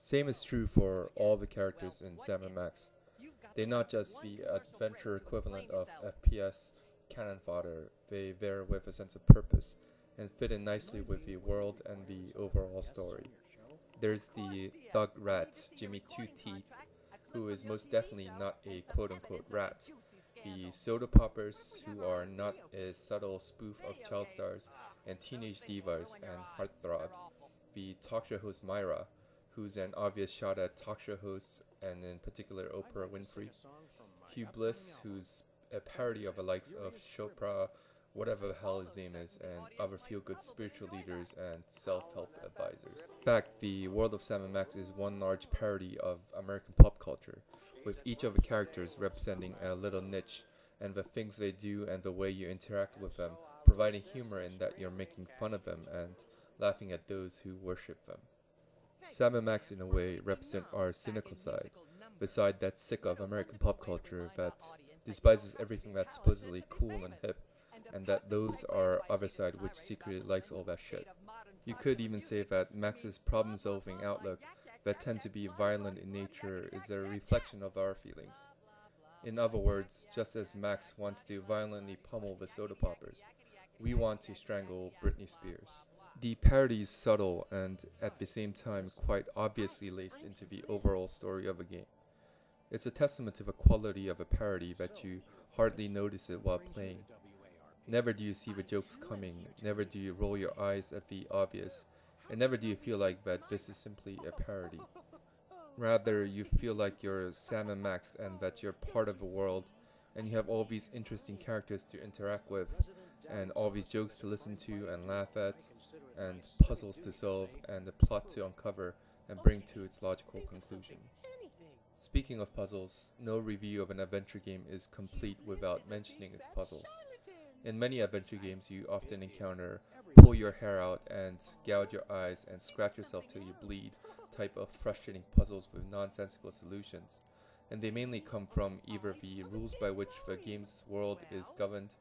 Same is true for all the characters in Sam and Max. They're not just the adventure equivalent of FPS cannon fodder, they vary with a sense of purpose and fit in nicely with the world and the overall story. There's the thug rat, Jimmy Two Teeth, who is most definitely not a quote unquote rat. The soda poppers, who are not a subtle spoof of child stars and teenage divas and heartthrobs. The talk show host Myra, who's an obvious shot at talk show hosts and in particular Oprah Winfrey. Hugh Bliss, who's a parody of the likes of Chopra, whatever the hell his name is, and other feel good spiritual leaders and self help advisors. In fact, the world of Sam and Max is one large parody of American pop culture, with each of the characters representing a little niche and the things they do and the way you interact with them, providing humor in that you're making fun of them and laughing at those who worship them. Sam and Max, in a way, represent our cynical side, the side that's sick of American pop culture that despises everything that's supposedly cool and hip, and that those are other side which secretly likes all that shit. You could even say that Max's problem-solving outlook that tend to be violent in nature is a reflection of our feelings. In other words, just as Max wants to violently pummel the soda poppers, we want to strangle Britney Spears. The parody is subtle and at the same time quite obviously laced into the overall story of a game. It's a testament to the quality of a parody that you hardly notice it while playing. Never do you see the jokes coming, never do you roll your eyes at the obvious, and never do you feel like that this is simply a parody. Rather, you feel like you're Sam and Max and that you're part of the world, and you have all these interesting characters to interact with, and all these jokes to listen to and laugh at, and puzzles to solve, and a plot to uncover and bring to its logical conclusion. Speaking of puzzles, no review of an adventure game is complete without mentioning its puzzles. In many adventure games, you often encounter pull your hair out and gouge your eyes and scratch yourself till you bleed type of frustrating puzzles with nonsensical solutions. And they mainly come from either the rules by which the game's world is governed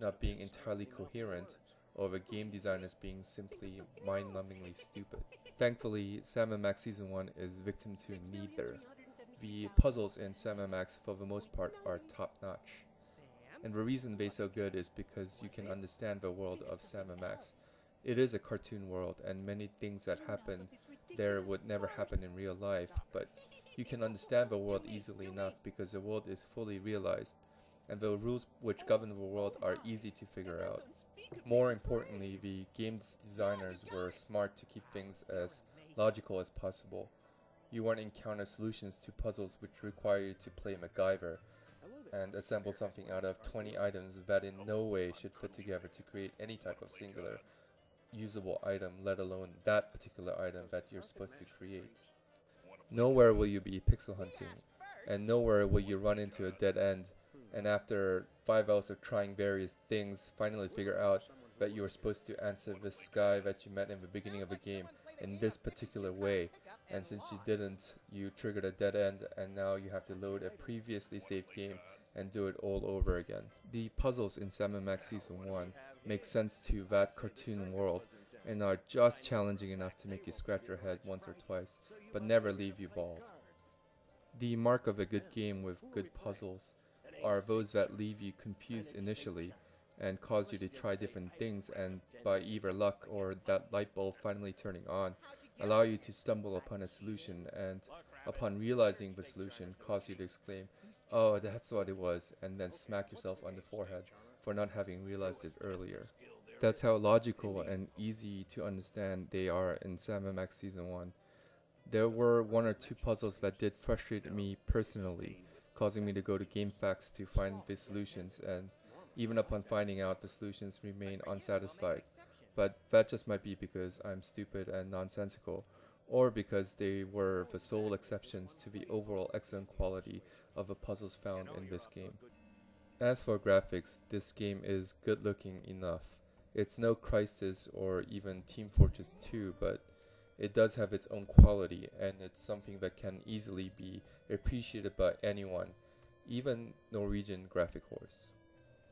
not being entirely coherent, or the game designers being simply mind-numbingly stupid. Thankfully, Sam & Max Season 1 is victim to neither. The puzzles in Sam & Max, for the most part, are top-notch. And the reason they're so good is because you can understand the world of Sam & Max. It is a cartoon world, and many things that happen there would never happen in real life, but you can understand the world easily enough because the world is fully realized and the rules which govern the world are easy to figure out. More importantly, the game's designers were smart to keep things as logical as possible. You won't encounter solutions to puzzles which require you to play MacGyver and assemble something out of 20 items that in no way should fit together to create any type of singular usable item, let alone that particular item that you're supposed to create. Nowhere will you be pixel hunting, and nowhere will you run into a dead end and after five hours of trying various things, finally figure out that you were supposed to answer this guy that you met in the beginning of the game in this particular way. And since you didn't, you triggered a dead end, and now you have to load a previously saved game and do it all over again. The puzzles in Sam Max Season 1 make sense to that cartoon world and are just challenging enough to make you scratch your head once or twice, but never leave you bald. The mark of a good game with good puzzles are those that leave you confused initially and cause you to try different things and by either luck or that light bulb finally turning on allow you to stumble upon a solution and upon realizing the solution cause you to exclaim oh that's what it was and then smack yourself on the forehead for not having realized it earlier that's how logical and easy to understand they are in Sam Max Season 1. There were one or two puzzles that did frustrate me personally, causing me to go to GameFAQs to find the solutions, and even upon finding out, the solutions remain unsatisfied. But that just might be because I'm stupid and nonsensical, or because they were the sole exceptions to the overall excellent quality of the puzzles found in this game. As for graphics, this game is good looking enough. It's no Crysis or even Team Fortress 2, but it does have its own quality, and it's something that can easily be appreciated by anyone, even Norwegian graphic whores.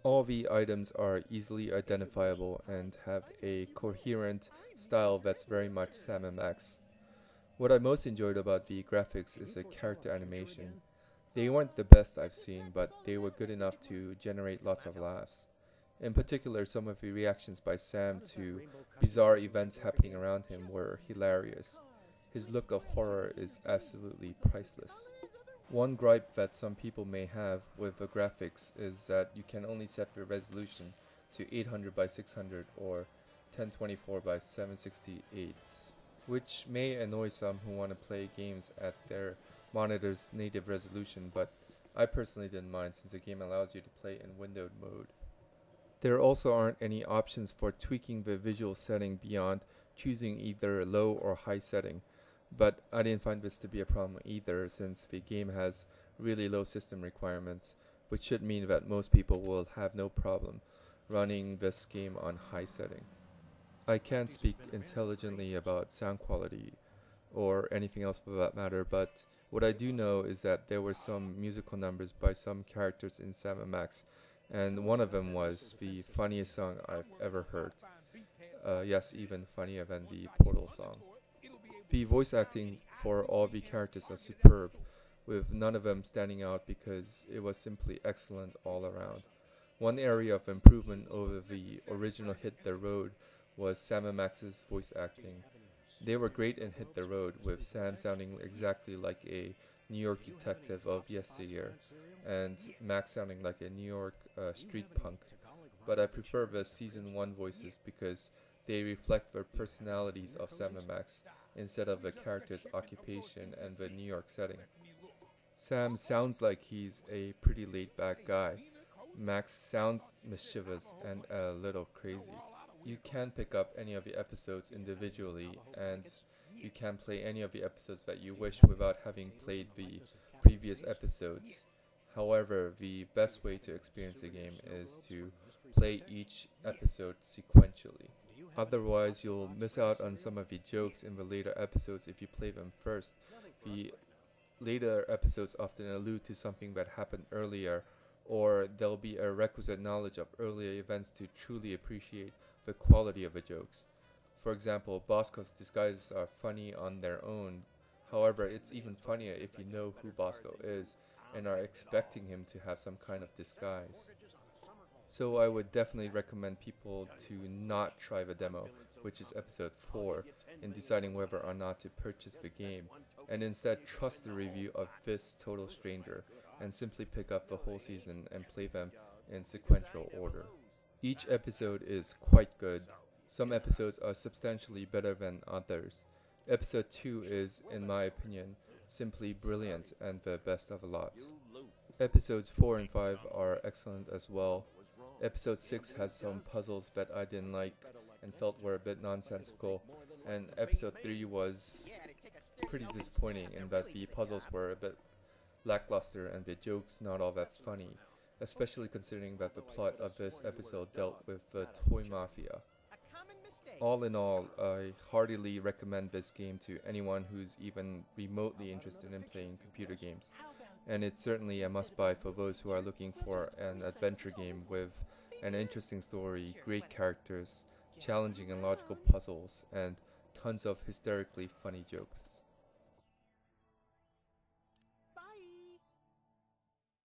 All the items are easily identifiable and have a coherent style that's very much Sam & Max. What I most enjoyed about the graphics is the character animation. They weren't the best I've seen, but they were good enough to generate lots of laughs. In particular, some of the reactions by Sam to bizarre events happening around him were hilarious. His look of horror is absolutely priceless. One gripe that some people may have with the graphics is that you can only set the resolution to 800 by 600 or 1024 by 768, which may annoy some who want to play games at their monitor's native resolution, but I personally didn't mind since the game allows you to play in windowed mode. There also aren't any options for tweaking the visual setting beyond choosing either low or high setting, but I didn't find this to be a problem either since the game has really low system requirements, which should mean that most people will have no problem running this game on high setting. I can't speak intelligently about sound quality or anything else for that matter, but what I do know is that there were some musical numbers by some characters in Sam & Max, and one of them was the funniest song I've ever heard. Uh, yes, even funnier than the Portal song. The voice acting for all the characters are superb, with none of them standing out because it was simply excellent all around. One area of improvement over the original Hit the Road was Sam & Max's voice acting. They were great in Hit the Road, with Sam sounding exactly like a New York detective of yesteryear, and Max sounding like a New York uh, street punk. But I prefer the season 1 voices because they reflect the personalities of Sam & Max instead of the character's occupation and the New York setting. Sam sounds like he's a pretty laid back guy. Max sounds mischievous and a little crazy. You can pick up any of the episodes individually, and you can play any of the episodes that you wish without having played the previous episodes. However, the best way to experience the game is to play each episode sequentially. Otherwise, you'll miss out on some of the jokes in the later episodes if you play them first. The later episodes often allude to something that happened earlier, or there'll be a requisite knowledge of earlier events to truly appreciate the quality of the jokes. For example, Bosco's disguises are funny on their own. However, it's even funnier if you know who Bosco is and are expecting him to have some kind of disguise. So I would definitely recommend people to not try the demo, which is episode 4, in deciding whether or not to purchase the game, and instead trust the review of this total stranger and simply pick up the whole season and play them in sequential order. Each episode is quite good. Some episodes are substantially better than others. Episode 2 is, in my opinion, simply brilliant and the best of a lot. Episodes 4 and 5 are excellent as well, Episode 6 has some puzzles that I didn't like and felt were a bit nonsensical, and episode 3 was pretty disappointing in that the puzzles were a bit lackluster and the jokes not all that funny, especially considering that the plot of this episode dealt with the toy mafia. All in all, I heartily recommend this game to anyone who's even remotely interested in playing computer games and it's certainly a must buy for those who are looking for an adventure game with an interesting story, great characters, challenging and logical puzzles, and tons of hysterically funny jokes.